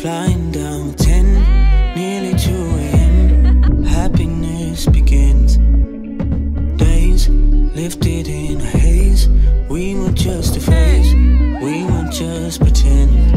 flying down 10, nearly 2 a.m. Happiness begins. Days lifted in a haze. We were just a phase, we were just pretend.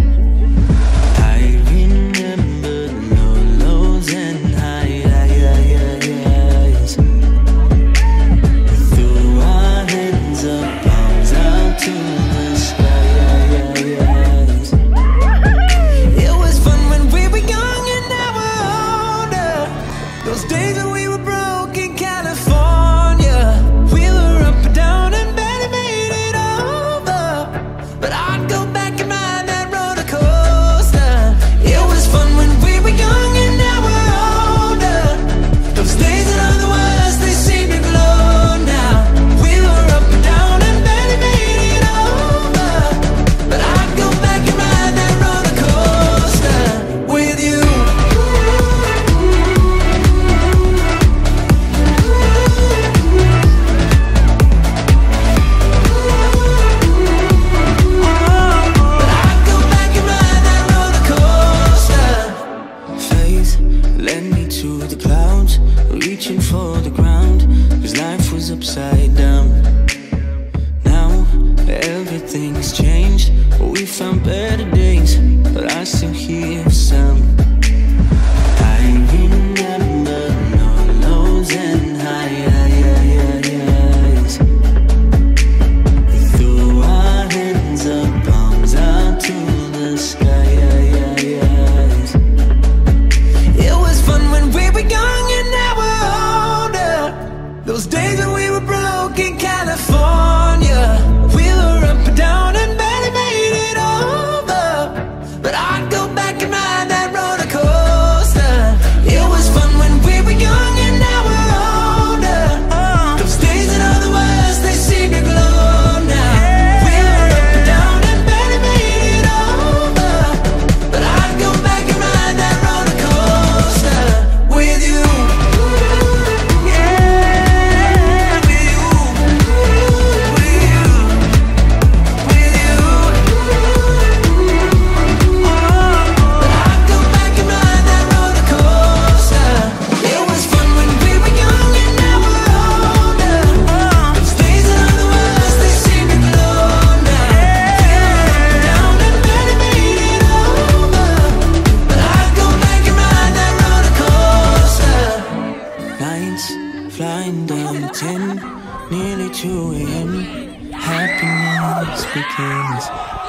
Flying down the 10, nearly 2 a.m. Happiness begins.